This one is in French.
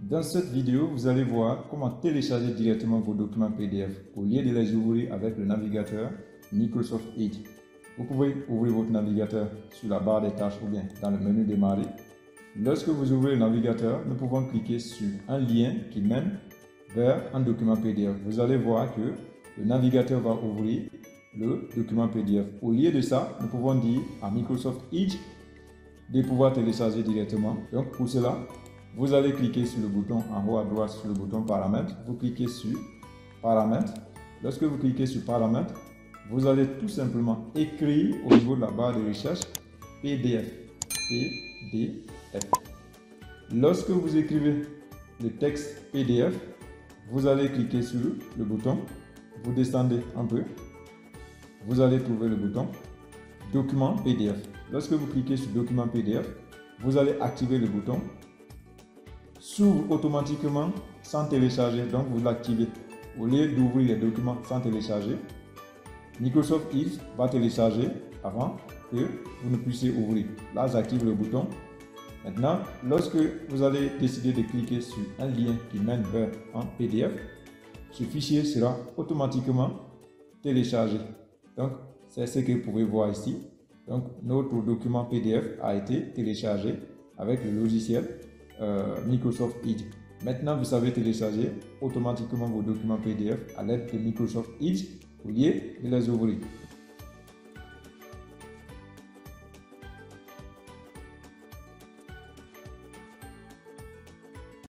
Dans cette vidéo, vous allez voir comment télécharger directement vos documents PDF au lieu de les ouvrir avec le navigateur Microsoft Edge. Vous pouvez ouvrir votre navigateur sur la barre des tâches ou bien dans le menu démarrer. Lorsque vous ouvrez le navigateur, nous pouvons cliquer sur un lien qui mène vers un document PDF. Vous allez voir que le navigateur va ouvrir le document PDF. Au lieu de ça, nous pouvons dire à Microsoft Edge de pouvoir télécharger directement. Donc pour cela, vous allez cliquer sur le bouton en haut à droite sur le bouton paramètres. Vous cliquez sur paramètres. Lorsque vous cliquez sur paramètres, vous allez tout simplement écrire au niveau de la barre de recherche PDF. PDF. Lorsque vous écrivez le texte PDF, vous allez cliquer sur le bouton, vous descendez un peu, vous allez trouver le bouton document PDF. Lorsque vous cliquez sur document PDF, vous allez activer le bouton s'ouvre automatiquement sans télécharger, donc vous l'activez. Au lieu d'ouvrir les documents sans télécharger, Microsoft Edge va télécharger avant que vous ne puissiez ouvrir. Là, j'active le bouton. Maintenant, lorsque vous allez décider de cliquer sur un lien qui mène vers un PDF, ce fichier sera automatiquement téléchargé. Donc, c'est ce que vous pouvez voir ici. Donc, notre document PDF a été téléchargé avec le logiciel euh, Microsoft Edge. Maintenant, vous savez télécharger automatiquement vos documents PDF à l'aide de Microsoft Edge au lieu de les ouvrir.